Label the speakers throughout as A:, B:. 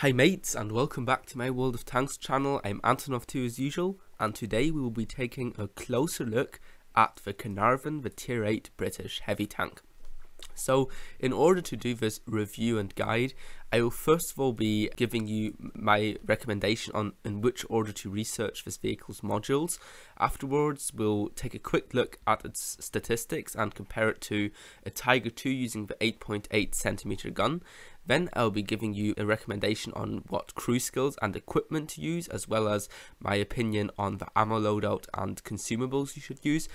A: Hi mates and welcome back to my World of Tanks channel, I'm Antonow2 as usual and today we will be taking a closer look at the Caernarvon, the tier 8 British heavy tank. So in order to do this review and guide, I will first of all be giving you my recommendation on in which order to research this vehicle's modules. Afterwards, we'll take a quick look at its statistics and compare it to a Tiger 2 using the 8.8 centimeter gun. Then I'll be giving you a recommendation on what crew skills and equipment to use, as well as my opinion on the ammo loadout and consumables you should use.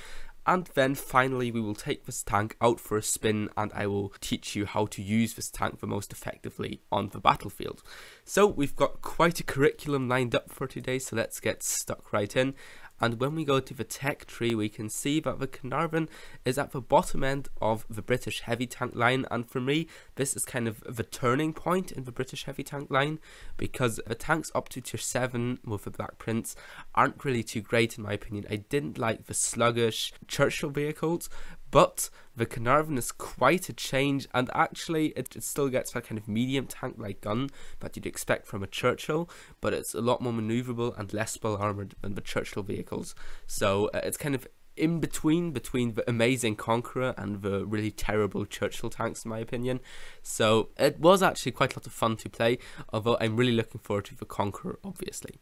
A: And then finally we will take this tank out for a spin and I will teach you how to use this tank the most effectively on the battlefield. So we've got quite a curriculum lined up for today so let's get stuck right in and when we go to the tech tree we can see that the Caernarvon is at the bottom end of the British heavy tank line and for me this is kind of the turning point in the British heavy tank line because the tanks up to tier 7 with the Black Prince aren't really too great in my opinion. I didn't like the sluggish Churchill vehicles but the Caernarvon is quite a change, and actually, it, it still gets that kind of medium tank like gun that you'd expect from a Churchill, but it's a lot more maneuverable and less well armored than the Churchill vehicles. So uh, it's kind of in between between the amazing Conqueror and the really terrible Churchill tanks in my opinion. So it was actually quite a lot of fun to play, although I'm really looking forward to the Conqueror obviously.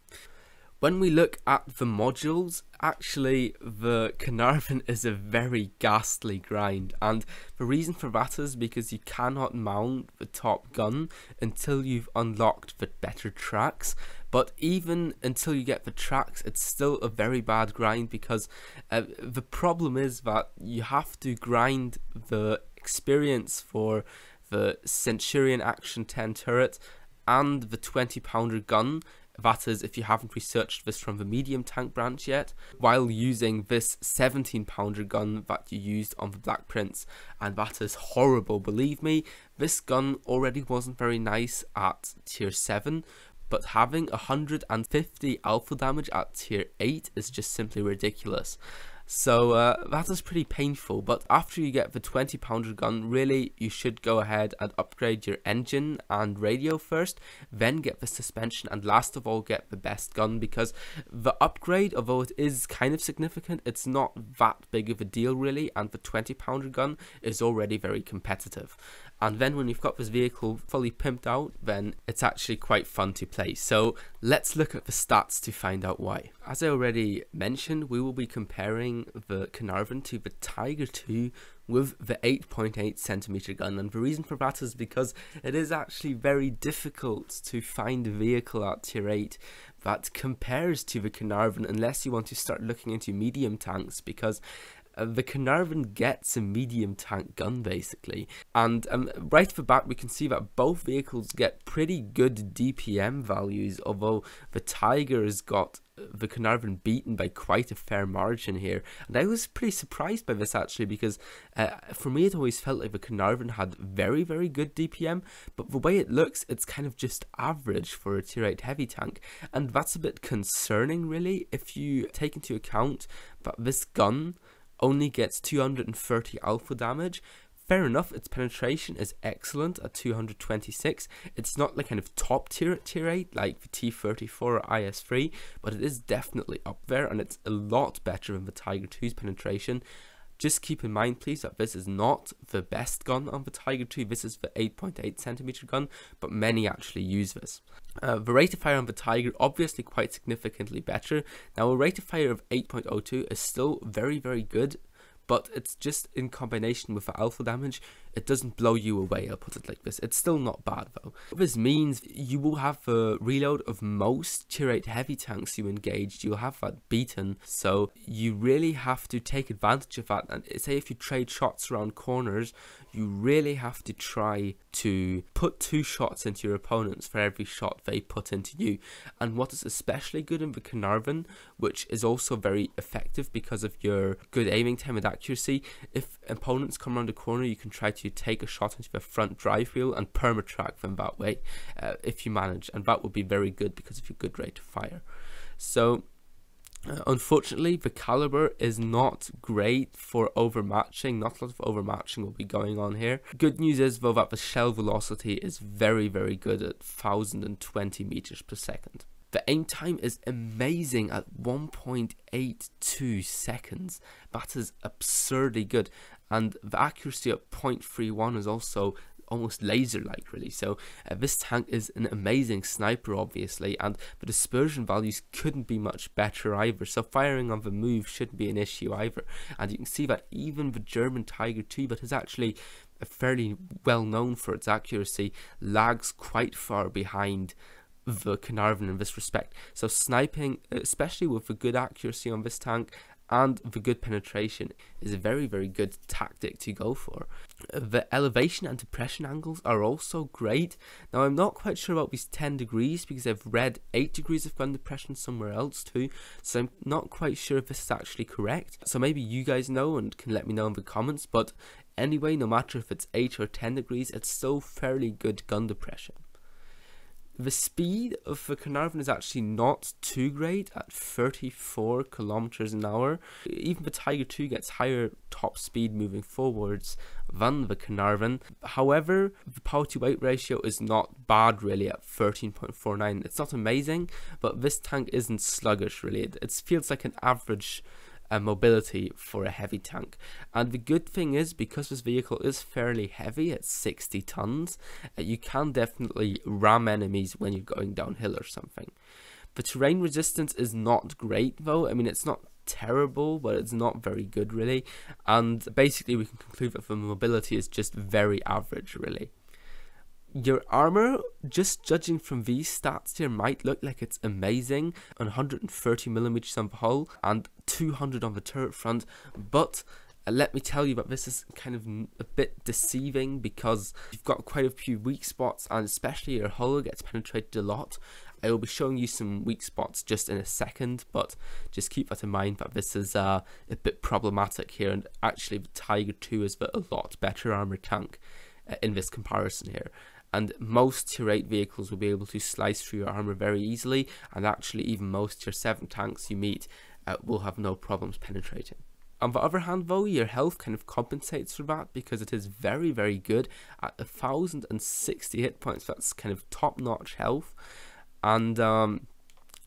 A: When we look at the modules, actually the Caernarvon is a very ghastly grind. And the reason for that is because you cannot mount the top gun until you've unlocked the better tracks. But even until you get the tracks it's still a very bad grind because uh, the problem is that you have to grind the experience for the Centurion Action 10 turret and the 20 pounder gun that is, if you haven't researched this from the medium tank branch yet, while using this 17 pounder gun that you used on the Black Prince, and that is horrible, believe me. This gun already wasn't very nice at tier 7, but having 150 alpha damage at tier 8 is just simply ridiculous. So uh, that is pretty painful, but after you get the 20 pounder gun, really you should go ahead and upgrade your engine and radio first, then get the suspension, and last of all get the best gun because the upgrade, although it is kind of significant, it's not that big of a deal really, and the 20 pounder gun is already very competitive. And then when you've got this vehicle fully pimped out, then it's actually quite fun to play. So let's look at the stats to find out why. As I already mentioned, we will be comparing the Caernarvon to the Tiger 2 with the 8.8 centimeter gun and the reason for that is because it is actually very difficult to find a vehicle at tier 8 that compares to the Caernarvon unless you want to start looking into medium tanks because uh, the Caernarvon gets a medium tank gun basically. And um, right off the bat we can see that both vehicles get pretty good DPM values although the Tiger has got uh, the Caernarvon beaten by quite a fair margin here. And I was pretty surprised by this actually because uh, for me it always felt like the Caernarvon had very very good DPM but the way it looks it's kind of just average for a tier 8 heavy tank. And that's a bit concerning really if you take into account that this gun only gets 230 alpha damage. Fair enough, its penetration is excellent at 226. It's not like kind of top tier at tier 8 like the T34 or IS3, but it is definitely up there and it's a lot better than the Tiger 2's penetration. Just keep in mind, please, that this is not the best gun on the Tiger 2. This is the 8.8 centimeter gun, but many actually use this. Uh, the rate of fire on the Tiger obviously quite significantly better. Now, a rate of fire of 8.02 is still very, very good but it's just in combination with the alpha damage, it doesn't blow you away, I'll put it like this. It's still not bad though. This means you will have a reload of most tier 8 heavy tanks you engaged, you'll have that beaten, so you really have to take advantage of that. And say if you trade shots around corners, you really have to try to put two shots into your opponents for every shot they put into you. And what is especially good in the Caernarvon, which is also very effective because of your good aiming time and accuracy, if opponents come around the corner, you can try to take a shot into the front drive wheel and perma-track them that way uh, if you manage. And that would be very good because of your good rate of fire. So Uh, unfortunately, the caliber is not great for overmatching. Not a lot of overmatching will be going on here. Good news is though that the shell velocity is very, very good at 1020 meters per second. The aim time is amazing at 1.82 seconds. That is absurdly good. And the accuracy at 0.31 is also almost laser like really so uh, this tank is an amazing sniper obviously and the dispersion values couldn't be much better either so firing on the move shouldn't be an issue either and you can see that even the German Tiger 2 that is actually fairly well known for its accuracy lags quite far behind the Caernarvon in this respect. So sniping, especially with the good accuracy on this tank and the good penetration is a very very good tactic to go for. The elevation and depression angles are also great. Now I'm not quite sure about these 10 degrees because I've read 8 degrees of gun depression somewhere else too so I'm not quite sure if this is actually correct. So maybe you guys know and can let me know in the comments but anyway no matter if it's 8 or 10 degrees it's still fairly good gun depression. The speed of the Caernarvon is actually not too great at 34 kilometers an hour. Even the Tiger 2 gets higher top speed moving forwards than the Caernarvon. However, the power to weight ratio is not bad really at 13.49. It's not amazing, but this tank isn't sluggish really. It, it feels like an average uh, mobility for a heavy tank. And the good thing is, because this vehicle is fairly heavy at 60 tons, uh, you can definitely ram enemies when you're going downhill or something. The terrain resistance is not great though, I mean it's not terrible, but it's not very good really, and basically we can conclude that the mobility is just very average really. Your armor, just judging from these stats here, might look like it's amazing. On 130 millimeters on the hull and 200 on the turret front, but uh, let me tell you that this is kind of a bit deceiving because you've got quite a few weak spots and especially your hull gets penetrated a lot. I will be showing you some weak spots just in a second, but just keep that in mind that this is uh, a bit problematic here and actually the Tiger 2 is a lot better armor tank uh, in this comparison here and most tier 8 vehicles will be able to slice through your armor very easily and actually even most tier 7 tanks you meet uh, will have no problems penetrating. On the other hand though, your health kind of compensates for that because it is very very good at 1060 hit points, that's kind of top notch health and um,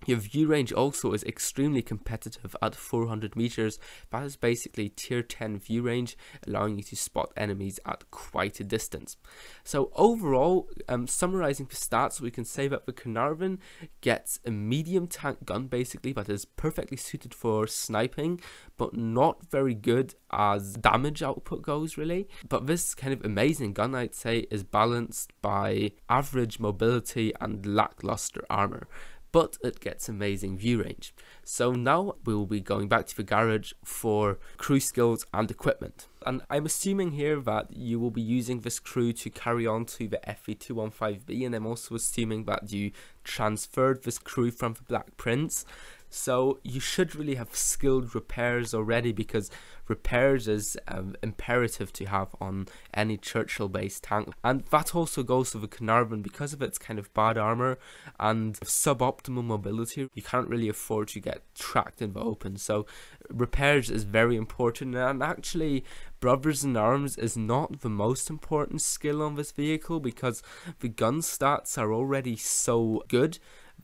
A: your view range also is extremely competitive at 400 meters. That is basically tier 10 view range, allowing you to spot enemies at quite a distance. So overall, um, summarizing the stats, we can say that the Caernarvon gets a medium tank gun basically that is perfectly suited for sniping, but not very good as damage output goes really. But this kind of amazing gun, I'd say, is balanced by average mobility and lackluster armor but it gets amazing view range. So now we will be going back to the garage for crew skills and equipment. And I'm assuming here that you will be using this crew to carry on to the FV215b and I'm also assuming that you transferred this crew from the Black Prince. So you should really have skilled repairs already because repairs is um, imperative to have on any Churchill based tank. And that also goes for the Caernarvon because of its kind of bad armor and suboptimal mobility. You can't really afford to get tracked in the open. So repairs is very important and actually Brothers in Arms is not the most important skill on this vehicle because the gun stats are already so good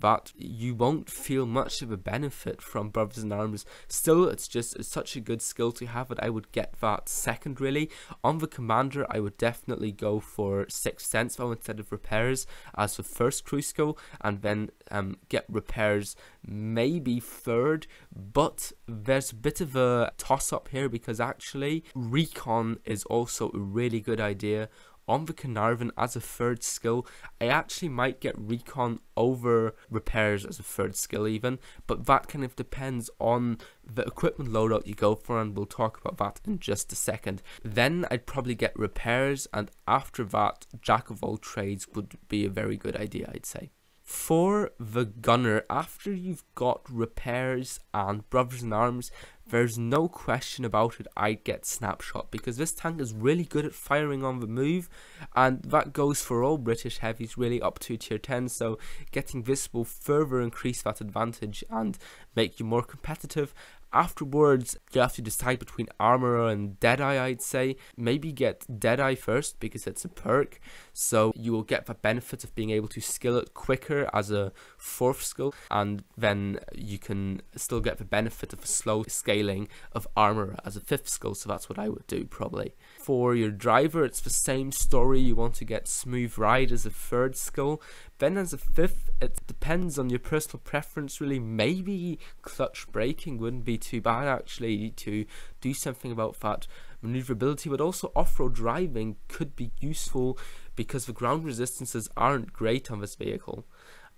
A: that you won't feel much of a benefit from Brothers in Arms. Still, it's just it's such a good skill to have that I would get that second really. On the Commander, I would definitely go for Sixth Sense though instead of Repairs as the first skill and then um, get Repairs maybe third, but there's a bit of a toss up here because actually Recon is also a really good idea on the Caernarvon as a third skill. I actually might get recon over repairs as a third skill even, but that kind of depends on the equipment loadout you go for and we'll talk about that in just a second. Then I'd probably get repairs and after that jack of all trades would be a very good idea I'd say. For the gunner, after you've got repairs and brothers in arms, there's no question about it, I'd get Snapshot because this tank is really good at firing on the move, and that goes for all British heavies really up to tier 10. So, getting this will further increase that advantage and make you more competitive. Afterwards, you have to decide between Armorer and Deadeye, I'd say. Maybe get Deadeye first because it's a perk, so you will get the benefit of being able to skill it quicker as a fourth skill, and then you can still get the benefit of a slow scaling of armor as a fifth skill, so that's what I would do probably. For your driver, it's the same story. You want to get Smooth Ride as a third skill, then as a fifth, it depends on your personal preference really. Maybe clutch braking wouldn't be too bad actually to do something about that maneuverability, but also off-road driving could be useful because the ground resistances aren't great on this vehicle.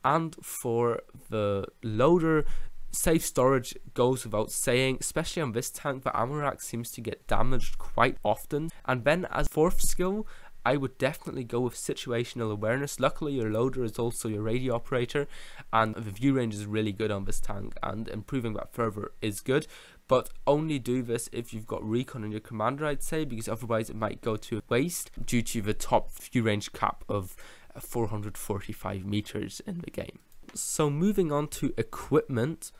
A: And for the loader, safe storage goes without saying, especially on this tank, the ammo rack seems to get damaged quite often. And then as fourth skill, I would definitely go with situational awareness. Luckily, your loader is also your radio operator, and the view range is really good on this tank, and improving that further is good. But only do this if you've got recon on your commander, I'd say, because otherwise it might go to waste due to the top view range cap of 445 meters in the game. So moving on to equipment,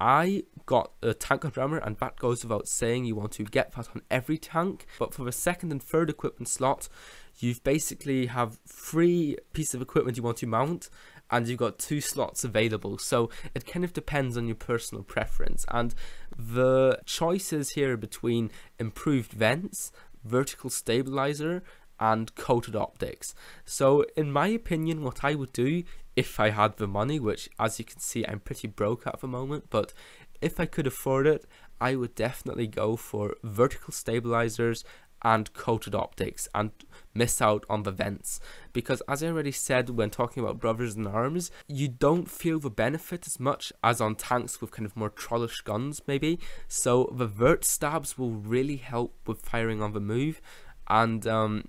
A: I got a tank of and that goes without saying you want to get that on every tank but for the second and third equipment slot you've basically have three pieces of equipment you want to mount and you've got two slots available so it kind of depends on your personal preference and the choices here are between improved vents vertical stabilizer and coated optics. So, in my opinion, what I would do if I had the money, which as you can see, I'm pretty broke at the moment, but if I could afford it, I would definitely go for vertical stabilizers and coated optics and miss out on the vents. Because as I already said when talking about brothers in arms you don't feel the benefit as much as on tanks with kind of more trollish guns maybe. So the vert stabs will really help with firing on the move. And um,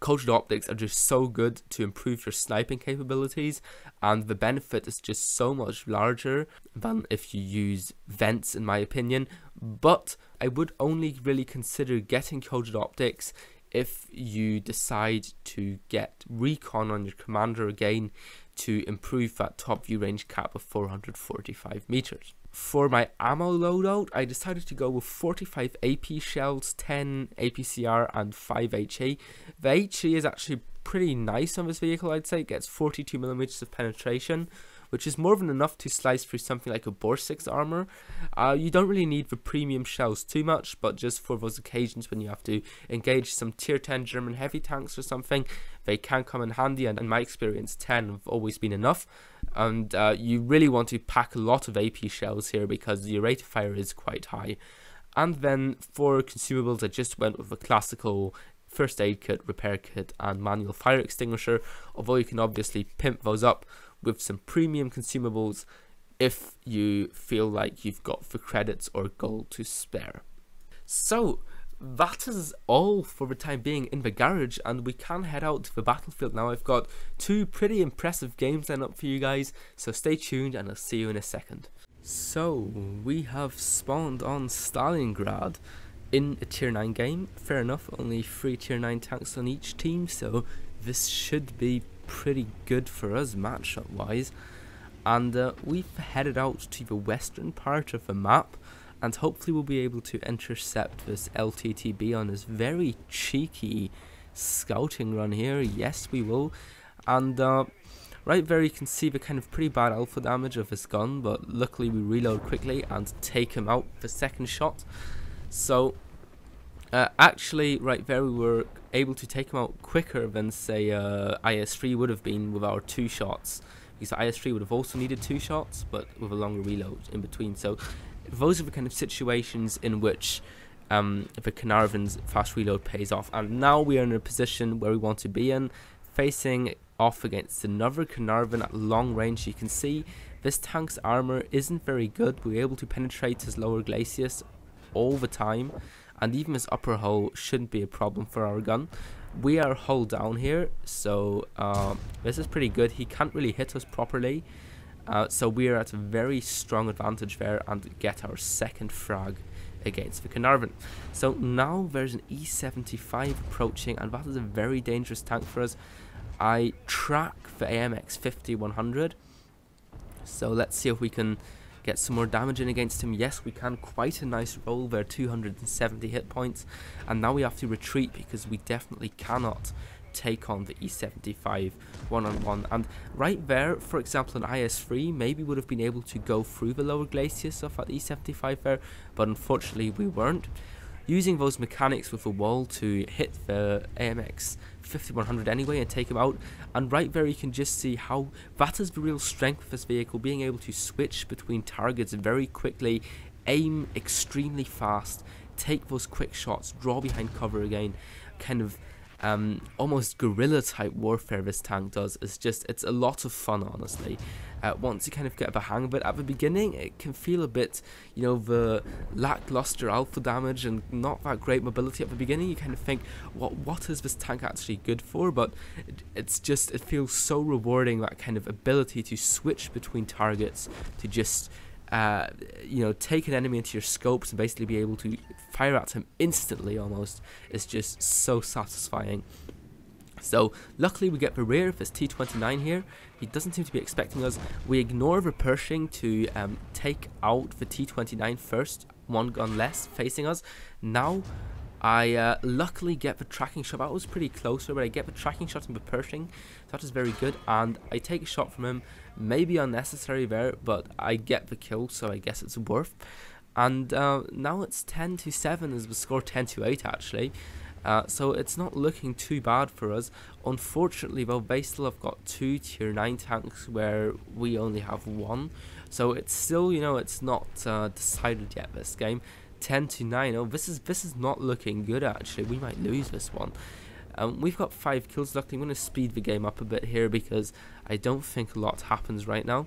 A: Coated optics are just so good to improve your sniping capabilities, and the benefit is just so much larger than if you use vents, in my opinion. But I would only really consider getting coated optics if you decide to get recon on your commander again to improve that top view range cap of 445 meters. For my ammo loadout, I decided to go with 45 AP shells, 10 APCR, and 5 HE. The HE is actually pretty nice on this vehicle, I'd say. It gets 42mm of penetration, which is more than enough to slice through something like a Borsig's armor. Uh, you don't really need the premium shells too much, but just for those occasions when you have to engage some tier 10 German heavy tanks or something, they can come in handy, and in my experience, 10 have always been enough. And uh, you really want to pack a lot of AP shells here because your rate of fire is quite high. And then for consumables, I just went with a classical first aid kit, repair kit, and manual fire extinguisher, although you can obviously pimp those up with some premium consumables if you feel like you've got the credits or gold to spare. So, that is all for the time being in the garage and we can head out to the battlefield now. I've got two pretty impressive games lined up for you guys, so stay tuned and I'll see you in a second. So, we have spawned on Stalingrad in a tier 9 game. Fair enough, only 3 tier 9 tanks on each team, so this should be pretty good for us matchup wise. And uh, we've headed out to the western part of the map, and hopefully we'll be able to intercept this LTTB on this very cheeky scouting run here. Yes, we will. And uh, right there you can see the kind of pretty bad alpha damage of his gun, but luckily we reload quickly and take him out the second shot. So uh, actually, right there we were able to take him out quicker than say uh, IS-3 would have been with our two shots. Because IS-3 would have also needed two shots, but with a longer reload in between. So those are the kind of situations in which um, the Caernarvon's fast reload pays off. And now we are in a position where we want to be in, facing off against another Caernarvon at long range. You can see this tank's armor isn't very good. We're able to penetrate his lower glacis all the time and even his upper hull shouldn't be a problem for our gun. we are hull down here, so um, this is pretty good. He can't really hit us properly, uh, so we are at a very strong advantage there and get our second frag against the Caernarvon. So now there's an E75 approaching, and that is a very dangerous tank for us. I track the AMX 50 100, so let's see if we can get some more damage in against him. Yes, we can. Quite a nice roll there, 270 hit points. And now we have to retreat because we definitely cannot take on the E75 one-on-one. And right there, for example, an IS-3 maybe would have been able to go through the lower glacis of that E75 there, but unfortunately we weren't. Using those mechanics with the wall to hit the AMX 50 100 anyway and take him out. And right there you can just see how that is the real strength of this vehicle, being able to switch between targets very quickly, aim extremely fast, take those quick shots, draw behind cover again, kind of um, almost guerrilla type warfare this tank does. is just, it's a lot of fun, honestly. Uh, once you kind of get the hang of it, at the beginning it can feel a bit, you know, the lackluster alpha damage and not that great mobility at the beginning. You kind of think, what what is this tank actually good for? But it, it's just, it feels so rewarding that kind of ability to switch between targets, to just uh, you know, take an enemy into your scopes and basically be able to fire at him instantly almost is just so satisfying. So luckily we get the rear of this T29 here. He doesn't seem to be expecting us. We ignore the Pershing to um, take out the T29 first, one gun less facing us. Now I uh, luckily get the tracking shot. That was pretty close, but I get the tracking shot on the Pershing. That is very good. And I take a shot from him. Maybe unnecessary there, but I get the kill, so I guess it's worth. And uh, now it's 10 to 7 as the score 10 to 8 actually. Uh, so it's not looking too bad for us. Unfortunately though, they still have got two tier 9 tanks where we only have one. So it's still, you know, it's not uh, decided yet this game. 10 to 9. Oh, this is this is not looking good actually. We might lose this one. Um, we've got 5 kills. Luckily, I'm going to speed the game up a bit here because I don't think a lot happens right now.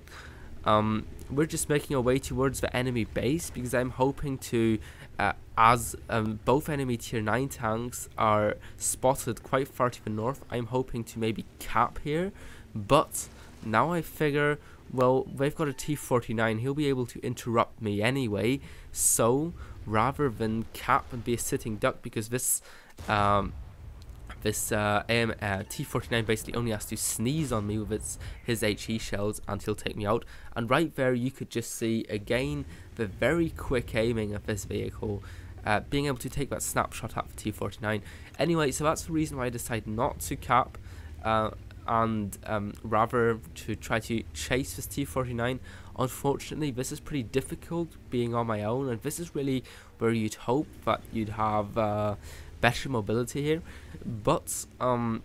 A: Um, we're just making our way towards the enemy base because I'm hoping to, uh, as um, both enemy tier 9 tanks are spotted quite far to the north, I'm hoping to maybe cap here. But now I figure, well, they've got a T49, he'll be able to interrupt me anyway. So rather than cap and be a sitting duck because this um, this uh, AM, uh, T49 basically only has to sneeze on me with its his HE shells and he'll take me out. And right there you could just see again the very quick aiming of this vehicle. Uh, being able to take that snapshot at the T49. Anyway, so that's the reason why I decided not to cap uh, and um, rather to try to chase this T49. Unfortunately, this is pretty difficult being on my own, and this is really where you'd hope that you'd have uh, better mobility here. But um,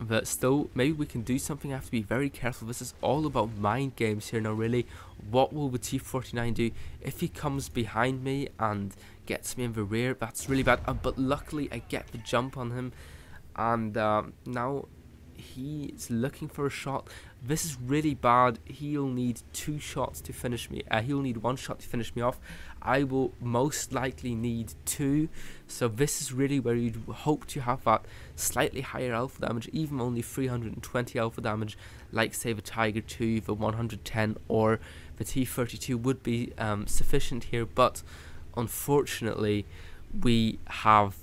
A: but still, maybe we can do something. I have to be very careful. This is all about mind games here now, really. What will the T49 do if he comes behind me and gets me in the rear? That's really bad. Uh, but luckily, I get the jump on him. And uh, now he's looking for a shot. This is really bad. He'll need two shots to finish me. Uh, he'll need one shot to finish me off. I will most likely need two. So this is really where you'd hope to have that slightly higher alpha damage, even only 320 alpha damage, like say the Tiger 2, the 110, or the T32 would be um, sufficient here. But unfortunately, we have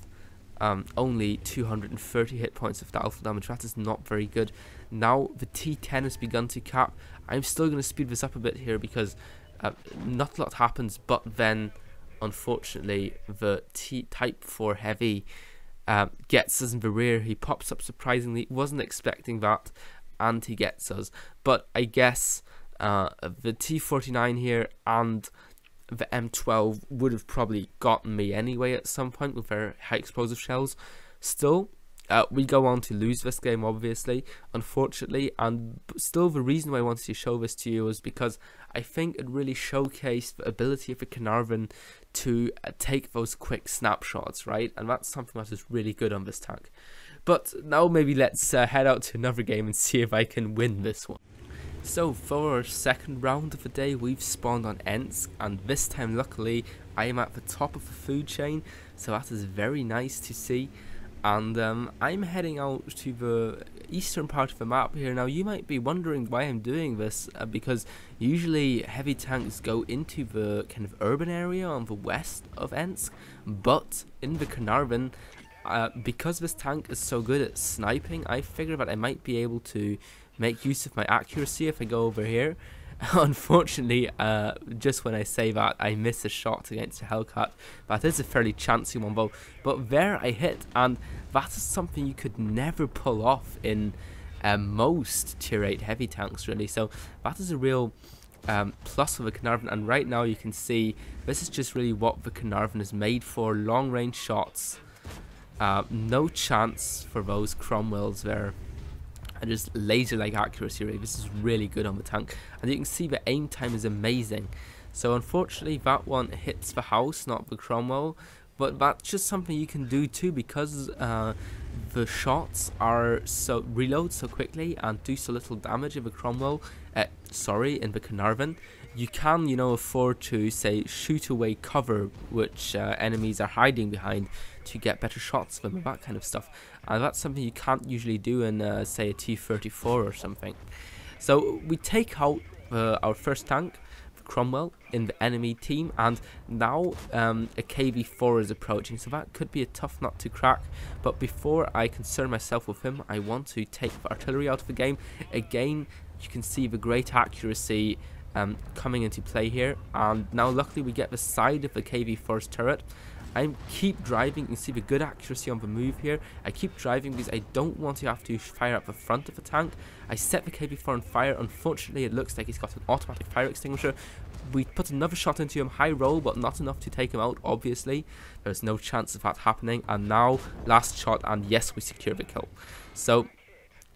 A: um, only 230 hit points of the alpha damage. That is not very good. Now the T10 has begun to cap. I'm still going to speed this up a bit here because uh, not a lot happens, but then unfortunately the T Type 4 Heavy um, gets us in the rear. He pops up surprisingly. Wasn't expecting that, and he gets us. But I guess uh, the T49 here and the M12 would have probably gotten me anyway at some point with their high explosive shells. Still, uh, we go on to lose this game, obviously, unfortunately, and still the reason why I wanted to show this to you is because I think it really showcased the ability of the Caernarvon to uh, take those quick snapshots, right? And that's something that is really good on this tank. But now maybe let's uh, head out to another game and see if I can win this one. So for our second round of the day we've spawned on Ensk and this time luckily I am at the top of the food chain so that is very nice to see and um, I'm heading out to the eastern part of the map here. Now you might be wondering why I'm doing this, uh, because usually heavy tanks go into the kind of urban area on the west of Ensk, but in the Caernarvon, uh, because this tank is so good at sniping, I figure that I might be able to make use of my accuracy if I go over here. Unfortunately, uh, just when I say that, I miss a shot against a Hellcat. That is a fairly chancy one, though. But there I hit, and that is something you could never pull off in uh, most tier 8 heavy tanks, really. So that is a real um, plus of the Caernarvon. And right now you can see this is just really what the Caernarvon is made for. Long range shots. Uh, no chance for those Cromwells there and just laser like accuracy rate. This is really good on the tank. And you can see the aim time is amazing. So unfortunately that one hits the house, not the Cromwell. But that's just something you can do too because uh, the shots are so reload so quickly and do so little damage in the Cromwell. Uh, sorry, in the Caernarvon you can, you know, afford to say shoot away cover which uh, enemies are hiding behind to get better shots of them that kind of stuff. And that's something you can't usually do in, uh, say, a T-34 or something. So we take out uh, our first tank, Cromwell, in the enemy team, and now um, a KV-4 is approaching, so that could be a tough nut to crack. But before I concern myself with him, I want to take the artillery out of the game. Again, you can see the great accuracy um, coming into play here. And now luckily we get the side of the KV-4's turret. I keep driving, can see the good accuracy on the move here. I keep driving because I don't want to have to fire up the front of the tank. I set the KV-4 on fire. Unfortunately, it looks like he's got an automatic fire extinguisher. We put another shot into him, high roll, but not enough to take him out, obviously. There's no chance of that happening. And now, last shot, and yes, we secure the kill. So,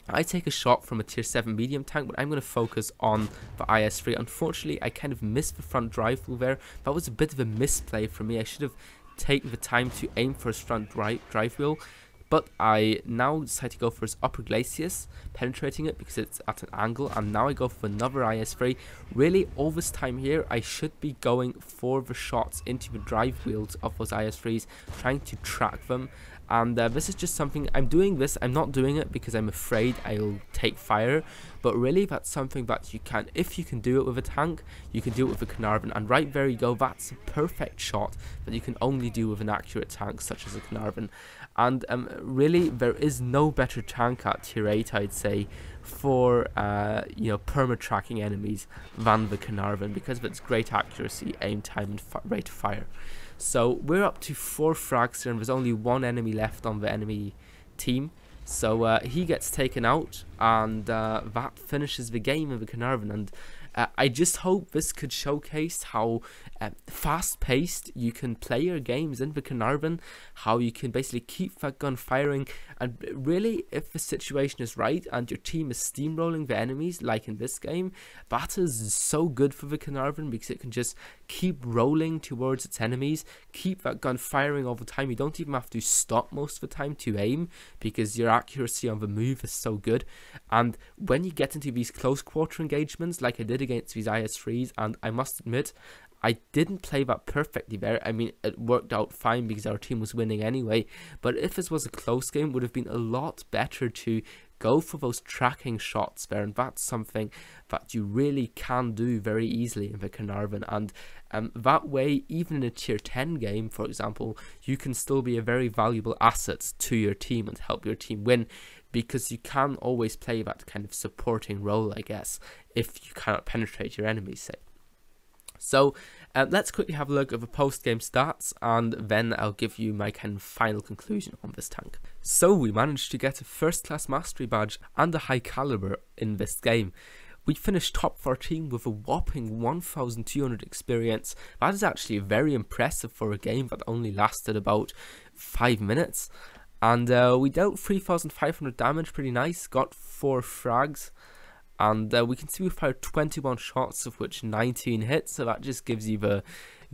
A: I take a shot from a tier 7 medium tank, but I'm going to focus on the IS-3. Unfortunately, I kind of missed the front drive wheel there. That was a bit of a misplay for me. I should have taken the time to aim for his front drive, drive wheel. But I now decide to go for his upper glacis, penetrating it because it's at an angle. And now I go for another IS-3. Really, all this time here, I should be going for the shots into the drive wheels of those IS-3s, trying to track them and uh, this is just something I'm doing this I'm not doing it because I'm afraid I'll take fire but really that's something that you can if you can do it with a tank you can do it with a Caernarvon and right there you go that's a perfect shot that you can only do with an accurate tank such as a Caernarvon and um, really there is no better tank at tier 8 I'd say for uh, you know perma tracking enemies than the Caernarvon because of its great accuracy aim time and rate of fire so we're up to four frags here, and there's only one enemy left on the enemy team. So uh, he gets taken out, and uh, that finishes the game of the Caernarvon. And uh, I just hope this could showcase how uh, fast paced you can play your games in the Caernarvon, how you can basically keep that gun firing, and really, if the situation is right and your team is steamrolling the enemies, like in this game, that is so good for the Caernarvon because it can just keep rolling towards its enemies, keep that gun firing all the time. You don't even have to stop most of the time to aim because your accuracy on the move is so good. And when you get into these close quarter engagements, like I did against these IS3s, and I must admit, I didn't play that perfectly there. I mean, it worked out fine because our team was winning anyway. But if this was a close game, would have been a lot better to go for those tracking shots there. And that's something that you really can do very easily in the Caernarvon. And um, that way, even in a tier 10 game, for example, you can still be a very valuable asset to your team and help your team win because you can always play that kind of supporting role, I guess, if you cannot penetrate your enemies, say. So uh, let's quickly have a look at the post-game stats and then I'll give you my kind of final conclusion on this tank. So we managed to get a first class mastery badge and a high caliber in this game. We finished top 14 with a whopping 1200 experience. That is actually very impressive for a game that only lasted about 5 minutes. And uh, we dealt 3500 damage, pretty nice, got 4 frags and uh, we can see we fired 21 shots of which 19 hit so that just gives you the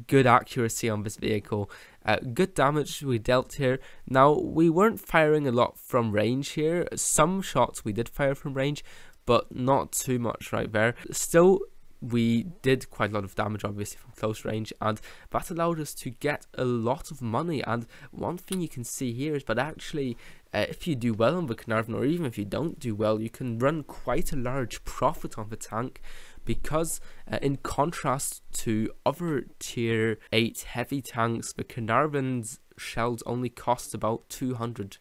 A: good accuracy on this vehicle. Uh, good damage we dealt here. Now we weren't firing a lot from range here. Some shots we did fire from range but not too much right there. Still we did quite a lot of damage obviously from close range and that allowed us to get a lot of money. And one thing you can see here is but actually uh, if you do well on the Caernarvon or even if you don't do well you can run quite a large profit on the tank because uh, in contrast to other tier 8 heavy tanks the Caernarvon's shells only cost about 200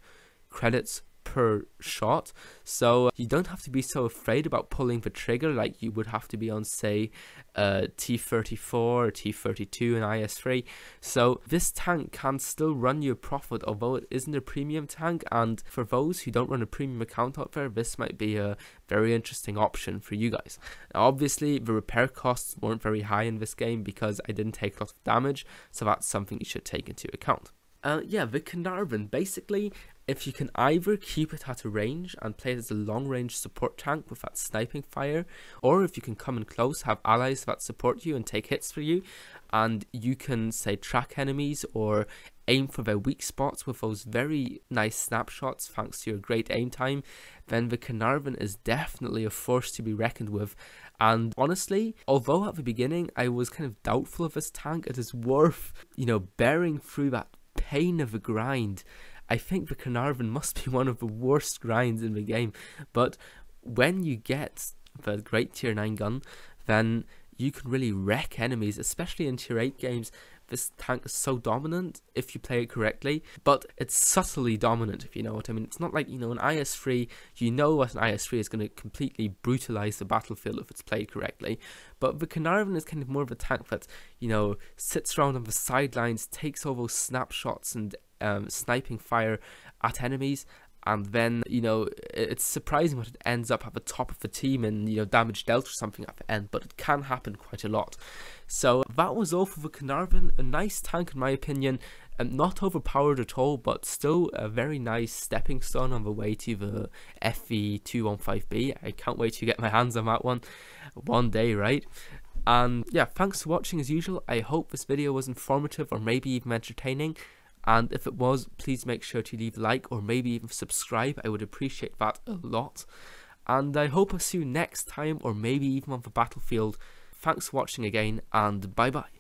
A: credits per shot. So you don't have to be so afraid about pulling the trigger like you would have to be on, say, uh, T34 or T32 and IS3. So this tank can still run you a profit, although it isn't a premium tank. And for those who don't run a premium account out there, this might be a very interesting option for you guys. Now, obviously, the repair costs weren't very high in this game because I didn't take a lot of damage, so that's something you should take into account. Uh, yeah, the Caernarvon, basically, if you can either keep it at a range and play it as a long range support tank with that sniping fire, or if you can come in close, have allies that support you and take hits for you, and you can say track enemies or aim for their weak spots with those very nice snapshots thanks to your great aim time, then the Caernarvon is definitely a force to be reckoned with. And honestly, although at the beginning I was kind of doubtful of this tank, it is worth, you know, bearing through that pain of a grind I think the Caernarvon must be one of the worst grinds in the game. But when you get the great tier 9 gun, then you can really wreck enemies, especially in tier 8 games. This tank is so dominant if you play it correctly, but it's subtly dominant if you know what I mean. It's not like, you know, an IS3, you know what an IS3 is going to completely brutalize the battlefield if it's played correctly. But the Caernarvon is kind of more of a tank that, you know, sits around on the sidelines, takes all those snapshots and um, sniping fire at enemies. And then you know it's surprising what it ends up at the top of the team and you know damage dealt or something at the end but it can happen quite a lot. So that was all for the Caernarvon a nice tank in my opinion. And not overpowered at all but still a very nice stepping stone on the way to the FV215b I can't wait to get my hands on that one one day right? And yeah thanks for watching as usual. I hope this video was informative or maybe even entertaining and if it was, please make sure to leave a like or maybe even subscribe. I would appreciate that a lot. And I hope I'll see you next time or maybe even on the battlefield. Thanks for watching again and bye bye.